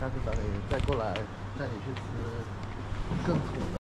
下次等你再过来带你去吃更土的。